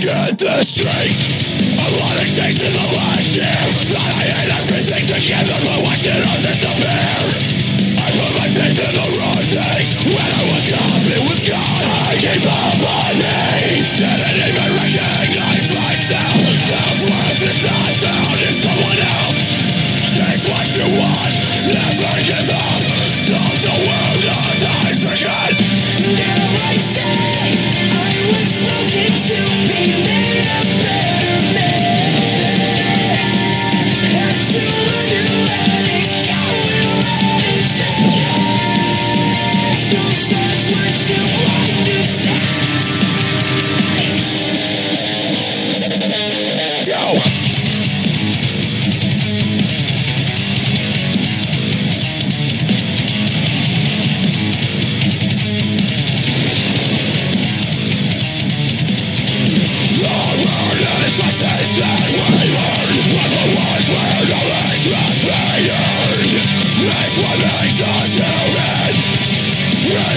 get the strength. I wanna chase the last year that I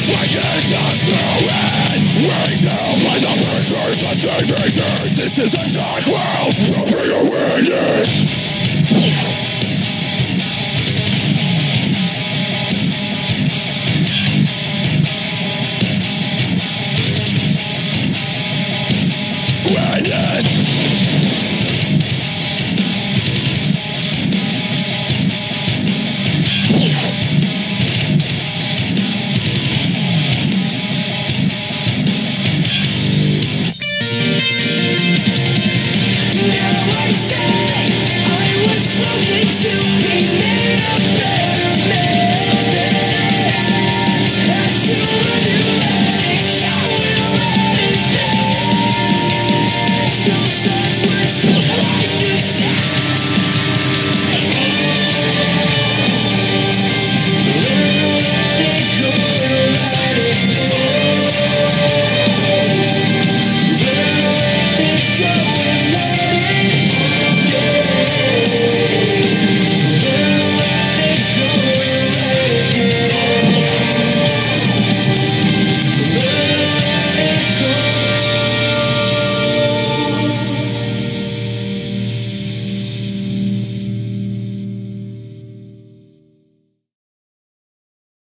Fighters of ruin We know by the perverse of saving This is a dark world. yeah.